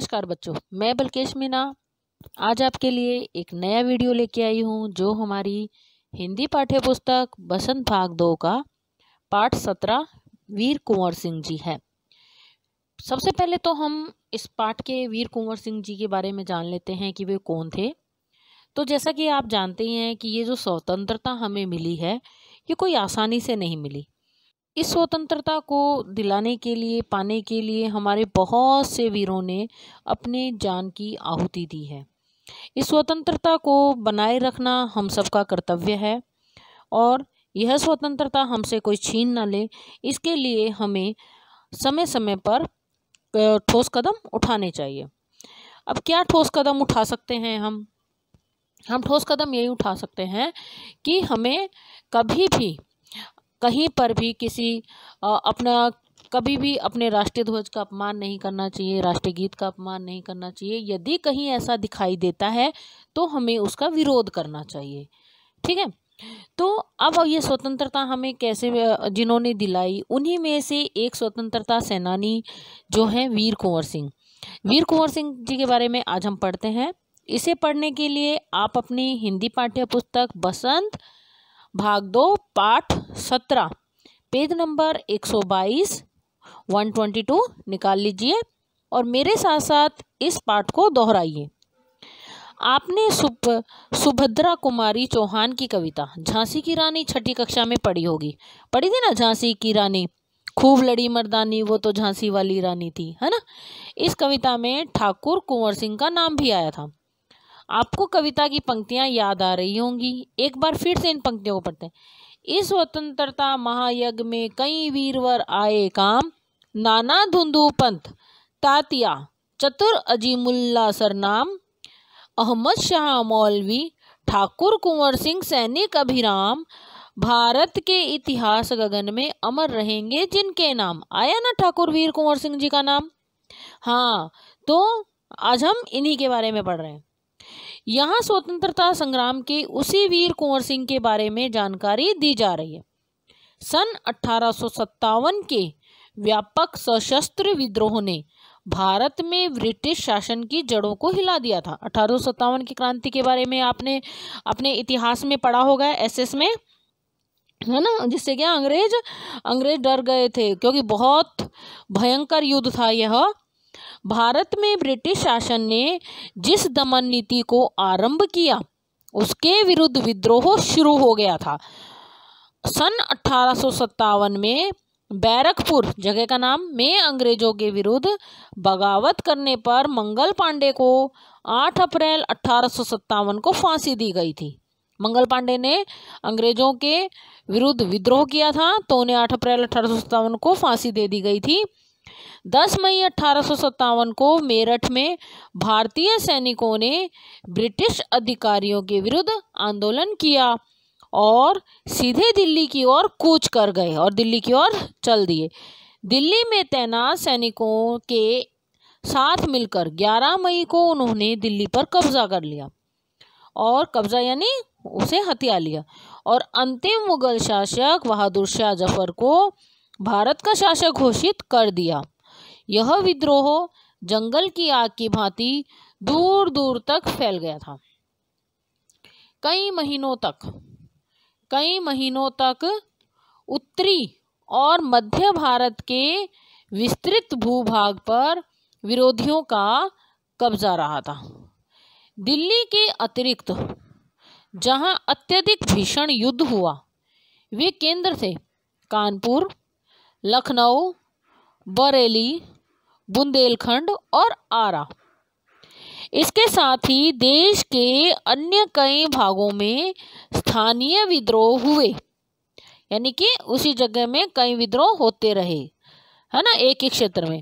नमस्कार बच्चों, मैं बलकेश मीना आज आपके लिए एक नया वीडियो लेके आई हूँ, जो हमारी हिंदी पाठ्य पुस्तक बसंत भाग दो का पाठ सत्रह, वीर कुंवर सिंह जी है। सबसे पहले तो हम इस पाठ के वीर कुंवर सिंह जी के बारे में जान लेते हैं कि वे कौन थे। तो जैसा कि आप जानते ही हैं कि ये जो स्वतंत्रता हमें मिली है, ये कोई आसानी से नहीं मिली। इस स्वतंत्रता को दिलाने के लिए, पाने के लिए हमारे बहुत से वीरों ने अपने जान की आहुति दी है। इस स्वतंत्रता को बनाए रखना हम सबका कर्तव्य है और यह स्वतंत्रता हमसे कोई छीन ना ले। इसके लिए हमें समय समय पर ठोस कदम उठाने चाहिए। अब क्या ठोस कदम उठा सकते हैं हम? हम ठोस कदम यही उठा सकते हैं कि हमें कभी भी कहीं पर भी किसी अपना कभी भी अपने राष्ट्रीय ध्वज का अपमान नहीं करना चाहिए, राष्ट्रीय गीत का अपमान नहीं करना चाहिए। यदि कहीं ऐसा दिखाई देता है तो हमें उसका विरोध करना चाहिए। ठीक है? तो अब ये स्वतंत्रता हमें कैसे जिन्होंने दिलाई, उन्हीं में से एक स्वतंत्रता सेनानी जो है वीर कुंवर सिंह। वीर कुंवर सिंह जी के बारे में आज हम पढ़ते हैं। इसे पढ़ने के लिए आप अपनी हिंदी पाठ्य पुस्तक बसंत भाग दो, पाठ सत्रह। पेज नंबर एक सौ बाईस वन ट्वेंटी टू निकाल लीजिए और मेरे साथ साथ इस पाठ को दोहराइए। आपने सुप, सुभद्रा कुमारी चौहान की कविता, झांसी की रानी छठी कक्षा में पढ़ी होगी। पढ़ी थी ना झांसी की रानी? खूब लड़ी मर्दानी, वो तो झांसी वाली रानी थी, है ना? इस कविता में ठाकुर कुंवर सिंह का नाम भी आया था। आपको कविता की पंक्तियाँ याद आ रही होंगी। एक बार फिर से इन पंक्तियों को पढ़ते हैं। इस स्वतंत्रता महायज्ञ में कई वीरवर आए काम। नाना धुंधु पंथ, तातिया, चतुर अजीमुल्ला सरनाम। अहमद शाह मौलवी, ठाकुर कुंवर सिंह सैनिक अभिराम। भारत के इतिहास गगन में अमर रहेंगे जिनके नाम। आया ना ठाकुर वीर कुंवर सिंह जी का नाम? हाँ तो आज हम इन्हीं के बारे में पढ़ रहे हैं। यहाँ स्वतंत्रता संग्राम के उसी वीर कुंवर सिंह के बारे में जानकारी दी जा रही है। सन अठारह के व्यापक सशस्त्र विद्रोह ने भारत में ब्रिटिश शासन की जड़ों को हिला दिया था। अठारह की क्रांति के बारे में आपने, अपने इतिहास में पढ़ा होगा एसएस में, है ना? जिससे क्या अंग्रेज़ अंग्रेज़ डर गए थे, क्योंकि बहुत भयंकर युद्ध था यह। भारत में ब्रिटिश शासन ने जिस दमन नीति को आरंभ किया, उसके विरुद्ध विद्रोह शुरू हो गया था। सन अठारह में बैरकपुर, जगह का नाम, में अंग्रेज़ों के विरुद्ध बगावत करने पर मंगल पांडे को 8 अप्रैल अठारह को फांसी दी गई थी। मंगल पांडे ने अंग्रेज़ों के विरुद्ध विद्रोह किया था तो उन्हें 8 अप्रैल अठारह को फांसी दे दी गई थी। 10 मई अठारह सौ सत्तावन को मेरठ में भारतीय सैनिकों ने ब्रिटिश अधिकारियों के विरुद्ध आंदोलन किया और सीधे दिल्ली की ओर कूच कर गए और दिल्ली की ओर चल दिए। दिल्ली में तैनात सैनिकों के साथ मिलकर 11 मई को उन्होंने दिल्ली पर कब्जा कर लिया और कब्जा यानी उसे हथिया लिया और अंतिम मुगल शासक बहादुर शाह ज़फ़र को भारत का शासक घोषित कर दिया। यह विद्रोह जंगल की आग की भांति दूर दूर तक फैल गया था। कई महीनों तक, कई महीनों तक उत्तरी और मध्य भारत के विस्तृत भूभाग पर विरोधियों का कब्जा रहा था। दिल्ली के अतिरिक्त, जहाँ अत्यधिक भीषण युद्ध हुआ, वे केंद्र थे, कानपुर लखनऊ, बरेली, बुंदेलखंड और आरा। इसके साथ ही देश के अन्य कई भागों में स्थानीय विद्रोह हुए। यानी कि उसी जगह में कई विद्रोह होते रहे, है ना, एक ही क्षेत्र में।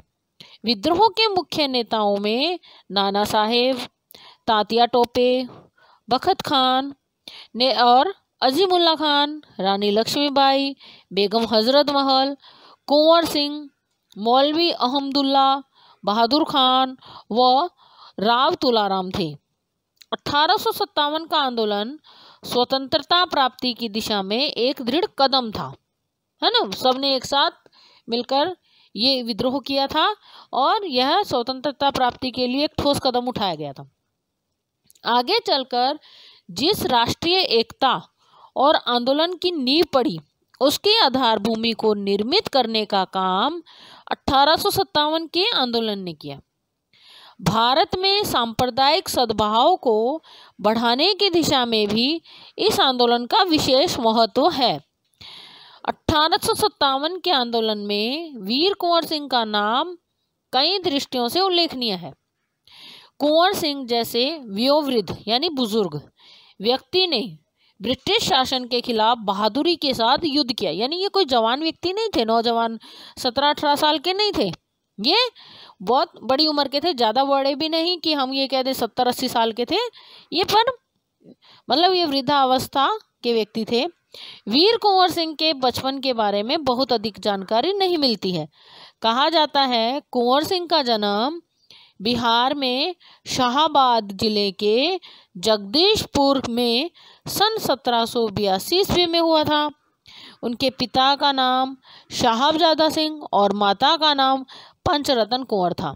विद्रोह के मुख्य नेताओं में नाना साहेब, तातिया टोपे, बखत खान ने और अजीमुल्ला खान, रानी लक्ष्मीबाई, बेगम हज़रत महल कुंवर सिंह, मौलवी अहमदुल्ला बहादुर खान व राव तुलाराम थे। अठारह सौ सत्तावन का आंदोलन स्वतंत्रता प्राप्ति की दिशा में एक दृढ़ कदम था। है ना? सबने एक साथ मिलकर ये विद्रोह किया था और यह स्वतंत्रता प्राप्ति के लिए एक ठोस कदम उठाया गया था। आगे चलकर जिस राष्ट्रीय एकता और आंदोलन की नींव पड़ी उसकी आधार भूमि को निर्मित करने का काम अठारह के आंदोलन ने किया। भारत में सांप्रदायिक सद्भाव को बढ़ाने की दिशा में भी इस आंदोलन का विशेष महत्व है। अठारह के आंदोलन में वीर कुंवर सिंह का नाम कई दृष्टियों से उल्लेखनीय है। कुंवर सिंह जैसे व्योवृद्ध, यानी बुज़ुर्ग व्यक्ति ने ब्रिटिश शासन के खिलाफ बहादुरी के साथ युद्ध किया। यानी ये कोई जवान व्यक्ति नहीं थे, नौजवान सत्रह अठारह साल के नहीं थे। ये बहुत बड़ी उम्र के थे, ज़्यादा बड़े भी नहीं कि हम ये कह दें सत्तर अस्सी साल के थे। ये पर मतलब ये वृद्धावस्था के व्यक्ति थे। वीर कुंवर सिंह के बचपन के बारे में बहुत अधिक जानकारी नहीं मिलती है। कहा जाता है, कुंवर सिंह का जन्म बिहार में शाहबाद ज़िले के जगदीशपुर में सन सत्रह सौ बयासी ईस्वी में हुआ था। उनके पिता का नाम शाहबजादा सिंह और माता का नाम पंचरतन कुंवर था।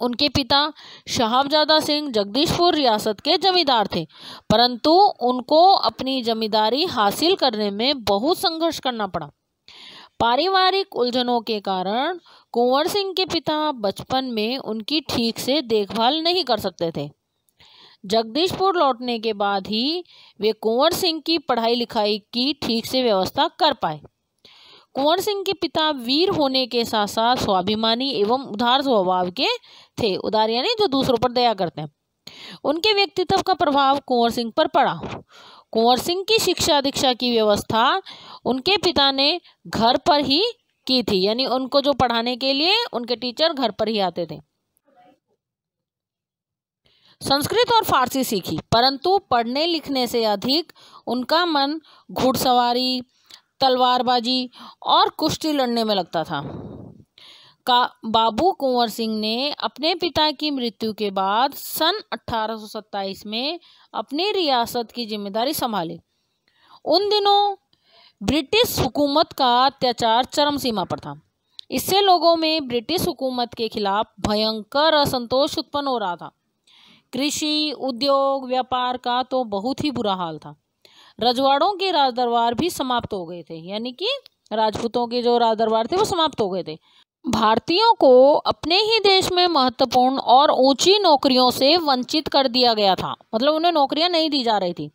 उनके पिता शहाबजादा सिंह जगदीशपुर रियासत के जमींदार थे, परंतु उनको अपनी जमींदारी हासिल करने में बहुत संघर्ष करना पड़ा। पारिवारिक उलझनों के कारण कुंवर सिंह के पिता बचपन में उनकी ठीक से देखभाल नहीं कर सकते थे। जगदीशपुर लौटने के बाद ही वे कुंवर सिंह की पढ़ाई लिखाई की ठीक से व्यवस्था कर पाए। कुंवर सिंह के पिता वीर होने के साथ साथ स्वाभिमानी एवं उदार स्वभाव के थे, उदार यानी जो दूसरों पर दया करते हैं। उनके व्यक्तित्व का प्रभाव कुंवर सिंह पर पड़ा। कुंवर सिंह की शिक्षा दीक्षा की व्यवस्था उनके पिता ने घर पर ही की थी, यानी उनको जो पढ़ाने के लिए उनके टीचर घर पर ही आते थे। संस्कृत और फारसी सीखी, परंतु पढ़ने लिखने से अधिक उनका मन घुड़सवारी, तलवारबाजी और कुश्ती लड़ने में लगता था। का बाबू कुंवर सिंह ने अपने पिता की मृत्यु के बाद सन 1827 में अपनी रियासत की ज़िम्मेदारी संभाली। उन दिनों ब्रिटिश हुकूमत का अत्याचार चरम सीमा पर था। इससे लोगों में ब्रिटिश हुकूमत के खिलाफ भयंकर असंतोष उत्पन्न हो रहा था। कृषि, उद्योग, व्यापार का तो बहुत ही बुरा हाल था। रजवाड़ों के राजदरबार भी समाप्त हो गए थे, यानी कि राजपूतों के जो राजदरबार थे वो समाप्त हो गए थे। भारतीयों को अपने ही देश में महत्वपूर्ण और ऊँची नौकरियों से वंचित कर दिया गया था। मतलब उन्हें नौकरियाँ नहीं दी जा रही थी।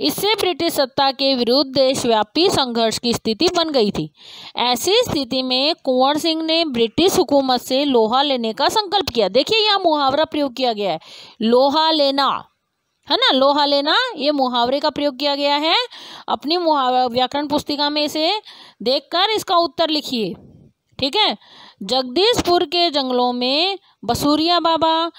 इससे ब्रिटिश सत्ता के विरुद्ध देशव्यापी संघर्ष की स्थिति बन गई थी। ऐसी स्थिति में कुंवर सिंह ने ब्रिटिश हुकूमत से लोहा लेने का संकल्प किया। देखिए, यहाँ मुहावरा प्रयोग किया गया है। लोहा लेना, है ना? लोहा लेना, ये मुहावरे का प्रयोग किया गया है। अपनी मुहावरा व्याकरण पुस्तिका में इसे देखकर इसका उत्तर लिखिए। ठीक है? जगदीशपुर के जंगलों में बसूरिया बाबा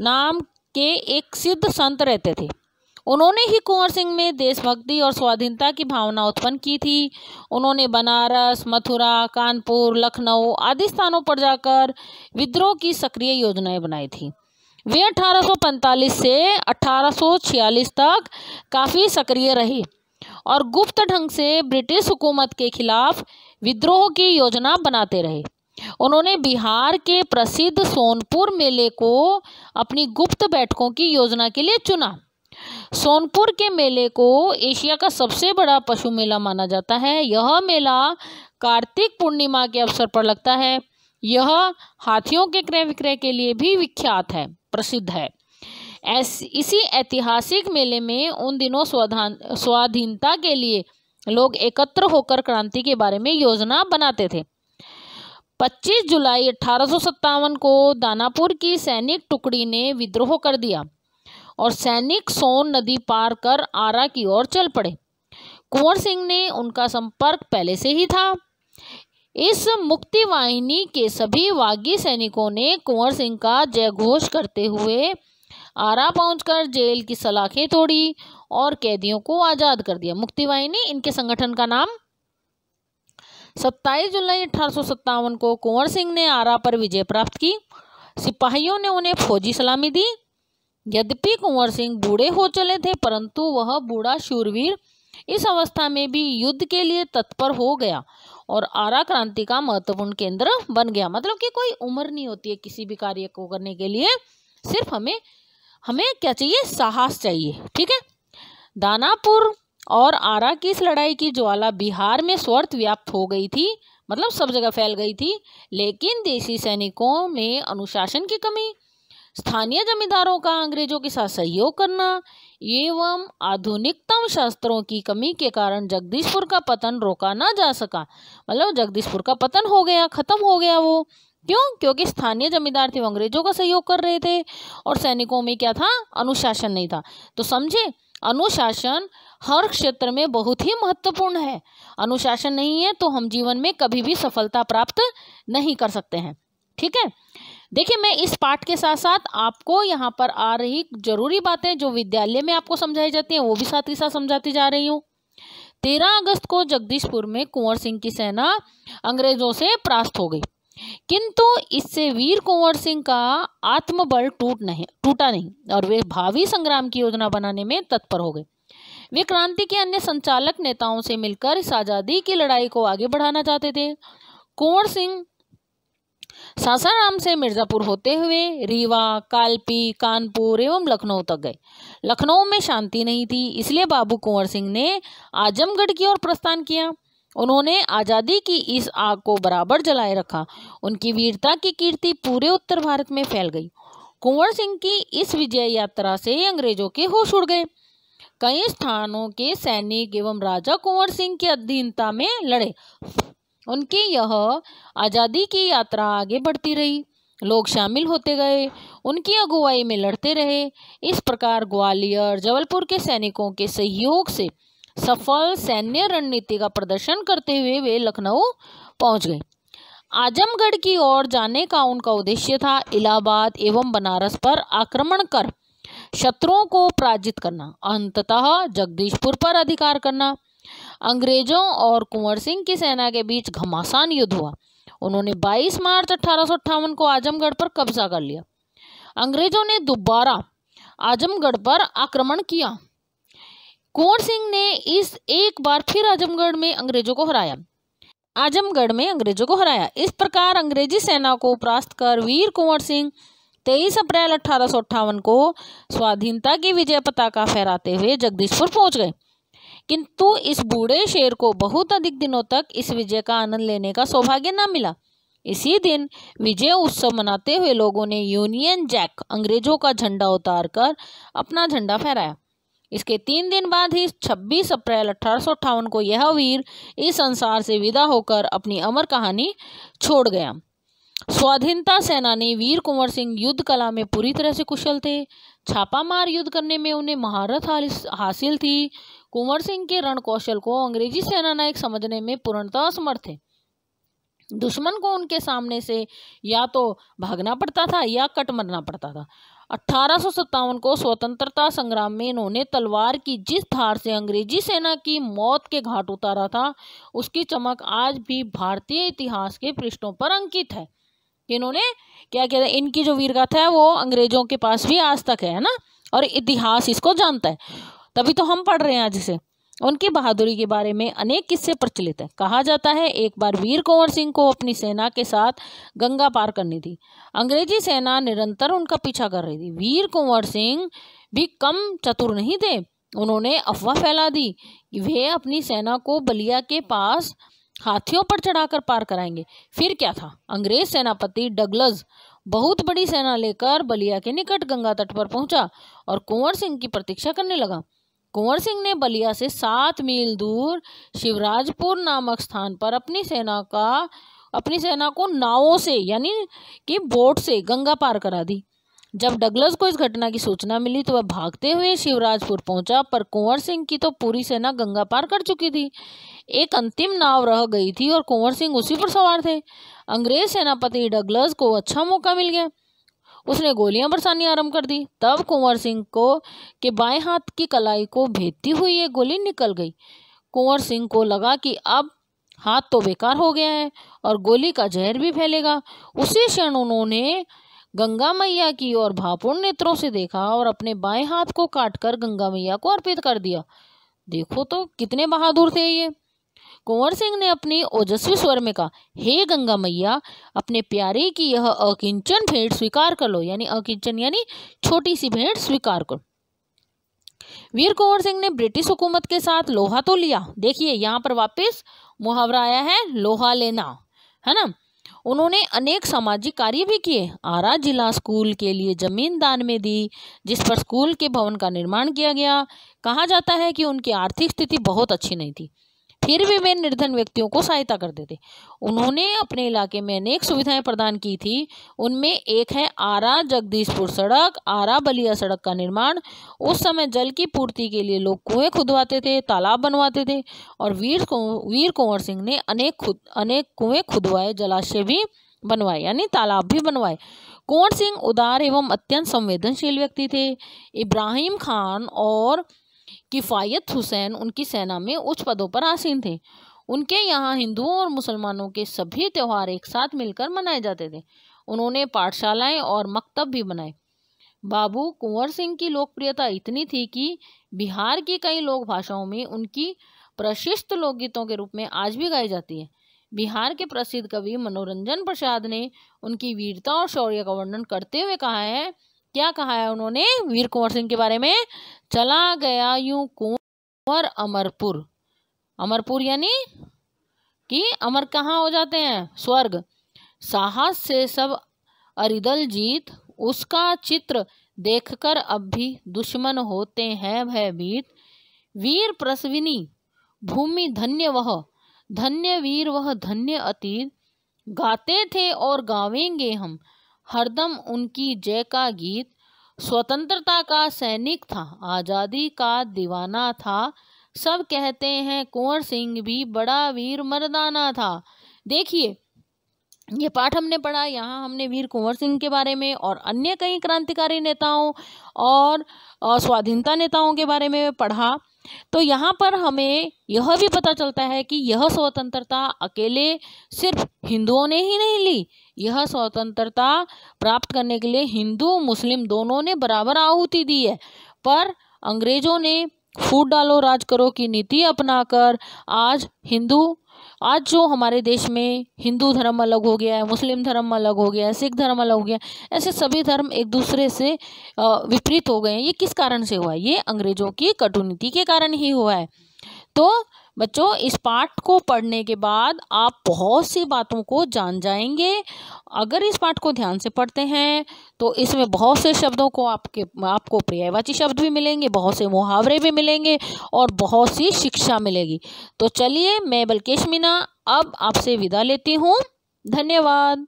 नाम के एक सिद्ध संत रहते थे। उन्होंने ही कुंवर सिंह में देशभक्ति और स्वाधीनता की भावना उत्पन्न की थी। उन्होंने बनारस, मथुरा, कानपुर, लखनऊ आदि स्थानों पर जाकर विद्रोह की सक्रिय योजनाएँ बनाई थी। वे 1845 से 1846 तक काफ़ी सक्रिय रही और गुप्त ढंग से ब्रिटिश हुकूमत के खिलाफ विद्रोह की योजना बनाते रहे। उन्होंने बिहार के प्रसिद्ध सोनपुर मेले को अपनी गुप्त बैठकों की योजना के लिए चुना। सोनपुर के मेले को एशिया का सबसे बड़ा पशु मेला माना जाता है। यह मेला कार्तिक पूर्णिमा के अवसर पर लगता है। यह हाथियों के क्रय विक्रय के लिए भी विख्यात है, प्रसिद्ध है। ऐसी इसी ऐतिहासिक मेले में उन दिनों स्वाधान, स्वाधीनता के लिए लोग एकत्र होकर क्रांति के बारे में योजना बनाते थे। 25 जुलाई अठारह को दानापुर की सैनिक टुकड़ी ने विद्रोह कर दिया। और सैनिक सोन नदी पार कर आरा की ओर चल पड़े। कुंवर सिंह ने उनका संपर्क पहले से ही था। इस मुक्ति वाहिनी के सभी वागी सैनिकों ने कुंवर सिंह का जय घोष करते हुए आरा पहुंचकर जेल की सलाखें तोड़ी और कैदियों को आज़ाद कर दिया। मुक्ति वाहिनी इनके संगठन का नाम? 27 जुलाई अठारह को कुंवर सिंह ने आरा पर विजय प्राप्त की। सिपाहियों ने उन्हें फौजी सलामी दी। यद्यपि कुंवर सिंह बूढ़े हो चले थे, परंतु वह बूढ़ा शूरवीर इस अवस्था में भी युद्ध के लिए तत्पर हो गया और आरा क्रांति का महत्वपूर्ण केंद्र बन गया। मतलब कि कोई उम्र नहीं होती है किसी भी कार्य को करने के लिए। सिर्फ़ हमें हमें क्या चाहिए? साहस चाहिए, ठीक है? दानापुर और आरा की इस लड़ाई की ज्वाला बिहार में स्वर्त व्याप्त हो गई थी मतलब सब जगह फैल गई थी, लेकिन देशी सैनिकों में अनुशासन की कमी स्थानीय जमींदारों का अंग्रेज़ों के साथ सहयोग करना एवं आधुनिकतम शस्त्रों की कमी के कारण जगदीशपुर का पतन रोका ना जा सका। मतलब जगदीशपुर का पतन हो गया, खत्म हो गया वो। क्यों? क्योंकि स्थानीय जमींदार थे अंग्रेज़ों का सहयोग कर रहे थे और सैनिकों में क्या था? अनुशासन नहीं था। तो समझे, अनुशासन हर क्षेत्र में बहुत ही महत्वपूर्ण है। अनुशासन नहीं है तो हम जीवन में कभी भी सफलता प्राप्त नहीं कर सकते हैं। ठीक है? देखिए, मैं इस पाठ के साथ साथ आपको यहाँ पर आ रही ज़रूरी बातें जो विद्यालय में आपको समझाई जाती हैं, वो भी साथ ही साथ समझाती जा रही हूँ। तेरह अगस्त को जगदीशपुर में कुंवर सिंह की सेना अंग्रेज़ों से परास्त हो गई। किंतु इससे वीर कुंवर सिंह का आत्मबल टूट नहीं, टूटा नहीं और वे भावी संग्राम की योजना बनाने में तत्पर हो गए। वे क्रांति के अन्य संचालक नेताओं से मिलकर इस आज़ादी की लड़ाई को आगे बढ़ाना चाहते थे। कुंवर सिंह सासाराम से मिर्जापुर होते हुए रीवा, कालपी, कानपुर एवं लखनऊ तक गए। लखनऊ में शांति नहीं थी, इसलिए बाबू कुंवर सिंह ने आजमगढ़ की ओर प्रस्थान किया। उन्होंने आज़ादी की इस आग को बराबर जलाए रखा। उनकी वीरता की कीर्ति पूरे उत्तर भारत में फैल गई। कुंवर सिंह की इस विजय यात्रा से अंग्रेज़ों के होश उड़ गए। कई स्थानों के सैनिक एवं राजा कुंवर सिंह की अधीनता में लड़े। उनकी यह आज़ादी की यात्रा आगे बढ़ती रही। लोग शामिल होते गए, उनकी अगुवाई में लड़ते रहे। इस प्रकार ग्वालियर, जबलपुर के सैनिकों के सहयोग से सफल सैन्य रणनीति का प्रदर्शन करते हुए वे लखनऊ पहुँच गए। आजमगढ़ की ओर जाने का उनका उद्देश्य था इलाहाबाद एवं बनारस पर आक्रमण कर शत्रुओं को पराजित करना, अंततः जगदीशपुर पर अधिकार करना। अंग्रेज़ों और कुंवर सिंह की सेना के बीच घमासान युद्ध हुआ। उन्होंने 22 मार्च अठारह को आजमगढ़ पर कब्जा कर लिया। अंग्रेज़ों ने दोबारा आजमगढ़ पर आक्रमण किया। कुंवर सिंह ने इस एक बार फिर आजमगढ़ में अंग्रेज़ों को हराया। आजमगढ़ में अंग्रेज़ों को हराया। इस प्रकार अंग्रेज़ी सेना को परास्त कर वीर कुंवर सिंह 23 अप्रैल अठारह को स्वाधीनता की विजय पताका फहराते हुए जगदीशपुर पहुँच गए। किंतु इस बूढ़े शेर को बहुत अधिक दिनों तक इस विजय का आनंद लेने का सौभाग्य न मिला। इसी दिन विजय उत्सव मनाते हुए लोगों ने यूनियन जैक अंग्रेज़ों का झंडा उतार कर अपना झंडा फहराया। इसके तीन दिन बाद ही 26 अप्रैल अठारह सौ अट्ठावन को यह वीर इस संसार से विदा होकर अपनी अमर कहानी छोड़ गया। स्वाधीनता सेनानी वीर कुंवर सिंह युद्ध कला में पूरी तरह से कुशल थे। छापामार युद्ध करने में उन्हें महारत हासिल थी। कुंवर सिंह के रण कौशल को अंग्रेज़ी सेना नायक समझने में पूर्णतः असमर्थ थे दुश्मन को उनके सामने से या तो भागना पड़ता था या कट मरना पड़ता था। अठारह को स्वतंत्रता संग्राम में इन्होंने तलवार की जिस धार से अंग्रेज़ी सेना की मौत के घाट उतारा था, उसकी चमक आज भी भारतीय इतिहास के पृष्ठों पर अंकित है। इन्होंने क्या कहते हैं इनकी जो वीरगाथा है, वो अंग्रेज़ों के पास भी आज तक है ना? और इतिहास इसको जानता है। तभी तो हम पढ़ रहे हैं आज से उनकी बहादुरी के बारे में अनेक किस्से प्रचलित है। कहा जाता है, एक बार वीर कुंवर सिंह को अपनी सेना के साथ गंगा पार करनी थी। अंग्रेज़ी सेना निरंतर उनका पीछा कर रही थी। वीर कुंवर सिंह भी कम चतुर नहीं थे। उन्होंने अफवाह फैला दी कि वे अपनी सेना को बलिया के पास हाथियों पर चढ़ाकर पार कराएँगे। फिर क्या था? अंग्रेज़ सेनापति डगलस बहुत बड़ी सेना लेकर बलिया के निकट गंगा तट पर पहुँचा और कुंवर सिंह की प्रतीक्षा करने लगा। कुंवर सिंह ने बलिया से सात मील दूर शिवराजपुर नामक स्थान पर अपनी सेना का, अपनी सेना को नावों से, यानी कि बोट से गंगा पार करा दी। जब डगलस को इस घटना की सूचना मिली तो वह भागते हुए शिवराजपुर पहुँचा, पर कुंवर सिंह की तो पूरी सेना गंगा पार कर चुकी थी। एक अंतिम नाव रह गई थी और कुंवर सिंह उसी पर सवार थे। अंग्रेज़ सेनापति डगलस को अच्छा मौका मिल गया। उसने गोलियाँ बरसानी आरंभ कर दी। तब कुंवर सिंह को के बाएँ हाथ की कलाई को भेदती हुई एक गोली निकल गई। कुंवर सिंह को लगा कि अब हाथ तो बेकार हो गया है और गोली का जहर भी फैलेगा। उसी क्षण उन्होंने गंगा मैया की ओर भापूर्ण नेत्रों से देखा और अपने बाएँ हाथ को काटकर गंगा मैया को अर्पित कर दिया। देखो तो कितने बहादुर थे ये। कुंवर सिंह ने अपनी ओजस्वी स्वर में कहा, हे गंगा मैया, अपने प्यारे की यह अकिंचन भेंट स्वीकार कर लो, यानी अकिंचन यानी छोटी सी भेंट स्वीकार करो। वीर कुंवर सिंह ने ब्रिटिश हुकूमत के साथ लोहा तो लिया। देखिए, यहाँ पर वापस मुहावरा आया है, लोहा लेना, है ना? उन्होंने अनेक सामाजिक कार्य भी किए। आरा जिला स्कूल के लिए ज़मीन दान में दी, जिस पर स्कूल के भवन का निर्माण किया गया। कहा जाता है कि उनकी आर्थिक स्थिति बहुत अच्छी नहीं थी। फिर भी वे निर्धन व्यक्तियों को सहायता करते थे उन्होंने अपने इलाके में अनेक सुविधाएँ प्रदान की थी। उनमें एक है आरा जगदीशपुर सड़क, आरा बलिया सड़क का निर्माण। उस समय जल की पूर्ति के लिए लोग कुएँ खुदवाते थे, तालाब बनवाते थे और वीर वीर कुंवर सिंह ने अनेक खुद, अनेक कुएँ खुदवाए, जलाशय भी बनवाए, यानी तालाब भी बनवाए। कुंवर सिंह उदार एवं अत्यंत संवेदनशील व्यक्ति थे। इब्राहिम खान और किफ़ायत हुसैन उनकी सेना में उच्च पदों पर आसीन थे। उनके यहाँ हिंदुओं और मुसलमानों के सभी त्यौहार एक साथ मिलकर मनाए जाते थे। उन्होंने पाठशालाएँ और मकतब भी बनाए। बाबू कुंवर सिंह की लोकप्रियता इतनी थी कि बिहार की कई लोक भाषाओं में उनकी प्रशिष्ट लोकगीतों के रूप में आज भी गाई जाती है। बिहार के प्रसिद्ध कवि मनोरंजन प्रसाद ने उनकी वीरता और शौर्य का वर्णन करते हुए कहा है क्या कहा है उन्होंने? वीर कुंवर सिंह के बारे में। चला गया यूँ कुंवर अमरपुर। अमरपुर यानी कि अमर कहाँ हो जाते हैं? स्वर्ग। साहस से सब अरिदल जीत, उसका चित्र देखकर अब भी दुश्मन होते हैं भयभीत। वीर प्रसविनी, भूमि धन्य वह, धन्य वीर वह धन्य अतीत। गाते थे और गावेंगे हम हरदम उनकी जय का गीत, स्वतंत्रता का सैनिक था, आज़ादी का दीवाना था। सब कहते हैं कुंवर सिंह भी बड़ा वीर मर्दाना था। देखिए, ये पाठ हमने पढ़ा, यहाँ हमने वीर कुंवर सिंह के बारे में और अन्य कई क्रांतिकारी नेताओं और स्वाधीनता नेताओं के बारे में पढ़ा। तो यहाँ पर हमें यह भी पता चलता है कि यह स्वतंत्रता अकेले सिर्फ़ हिंदुओं ने ही नहीं ली यह स्वतंत्रता प्राप्त करने के लिए हिंदू, मुस्लिम दोनों ने बराबर आहुति दी है। पर अंग्रेज़ों ने फूट डालो, राज करो की नीति अपनाकर आज हिंदू, आज जो हमारे देश में हिंदू धर्म अलग हो गया है, मुस्लिम धर्म अलग हो गया है, सिख धर्म अलग हो गया ऐसे सभी धर्म एक दूसरे से विपरीत हो गए हैं। ये किस कारण से हुआ है? ये अंग्रेज़ों की कटुनीति के कारण ही हुआ है। तो बच्चों, इस पाठ को पढ़ने के बाद आप बहुत सी बातों को जान जाएँगे। अगर इस पाठ को ध्यान से पढ़ते हैं तो इसमें बहुत से शब्दों को आपके, आपको पर्यायवाची शब्द भी मिलेंगे, बहुत से मुहावरे भी मिलेंगे और बहुत सी शिक्षा मिलेगी। तो चलिए, मैं बल्केश मीना, अब आपसे विदा लेती हूँ। धन्यवाद।